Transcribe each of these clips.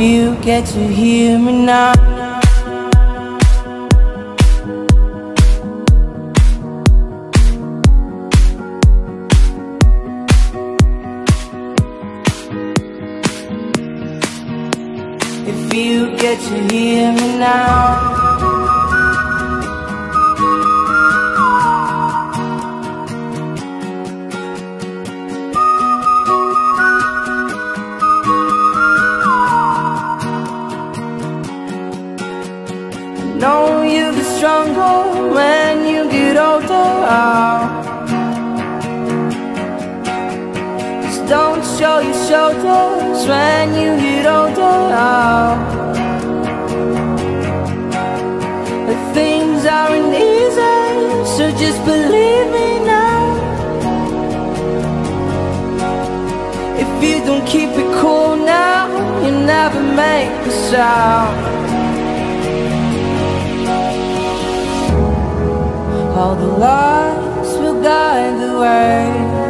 you get to hear me now? If you get to hear me now shoulders when you get older. The things aren't easy, so just believe me now. If you don't keep it cool now, you never make a sound. All the lights will guide the way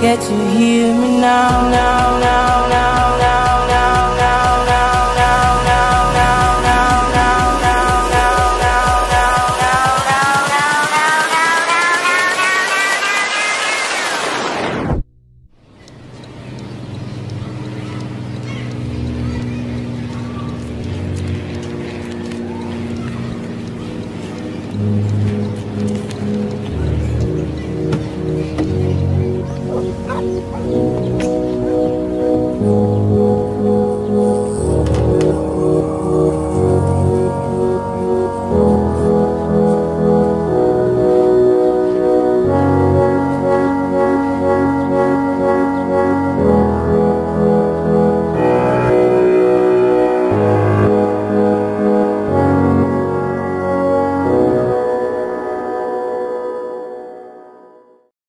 get to hear me now, now, now,